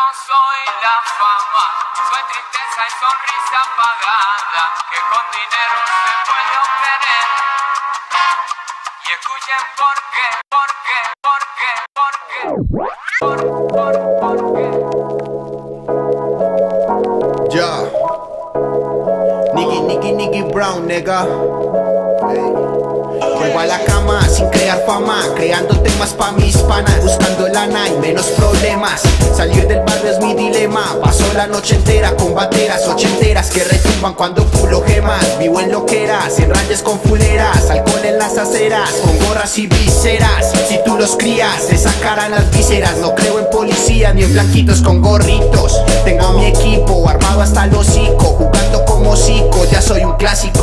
no soy la fama, soy tristeza y sonrisa apagada que con dinero se puede obtener. Y escuchen por qué, por qué, por qué, por qué, por, por, por qué. Ya. Niggy, Niggy, Niggy Brown, nigga. Vuelvo a la cama sin crear fama, creando temas pa' mis panas, buscando lana y menos problemas. Salir del barrio es mi dilema. Paso la noche entera con bateras ochenteras que retumban cuando pulo gemas. Vivo en loqueras, en rayas con fuleras, alcohol en las aceras, con gorras y viseras. Si tú los crías, te sacarán las vísceras. No creo en policías ni en blanquitos con gorritos. Tengo mi equipo armado hasta el hocico, jugando como cico, ya soy un clásico.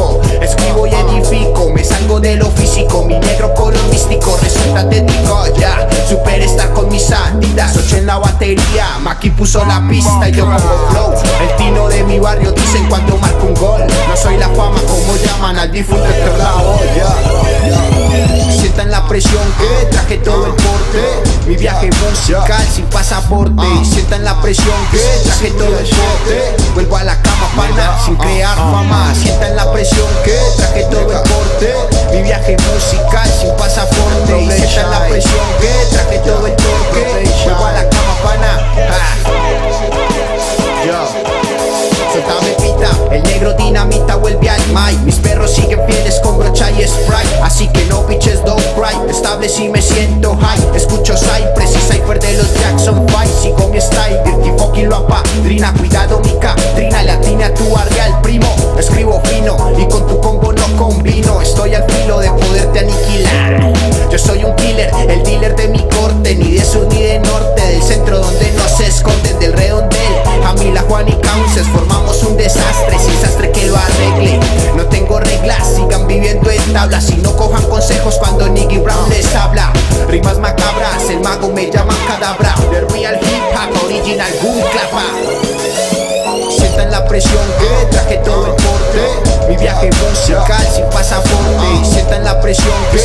Adidas, ocho en la batería. Maki puso la pista y yo pongo flow. El tino de mi barrio dicen cuando marco un gol. No soy la fama como llaman al difunto Héctor Lavoe, ya. Sientan la presión que traje todo el porte. Mi viaje musical sin pasaporte. Sientan la presión que traje todo el porte. Vuelvo a la cama pana sin crear fama. Sientan la presión que traje todo el porte. Fucking lo apadrina. Cuidado mi Trina latina tu real primo. Escribo fino y con tu combo no combino. Estoy al filo de poderte aniquilar. Yo soy un killer, el dealer de mi corte. Ni de sur ni de norte, del centro donde no se esconden Del redondel, a mí la Juan y Cauces Formamos un desastre, sin sastre que lo arregle. No tengo reglas, sigan viviendo en tablas. Y no cojan consejos cuando Nicky Brown les habla. Rimas macabras, el mago me llama cadabra original boom clapa. Sientan la presión que traje todo el porte. Mi viaje musical sin pasaporte. Sientan la presión que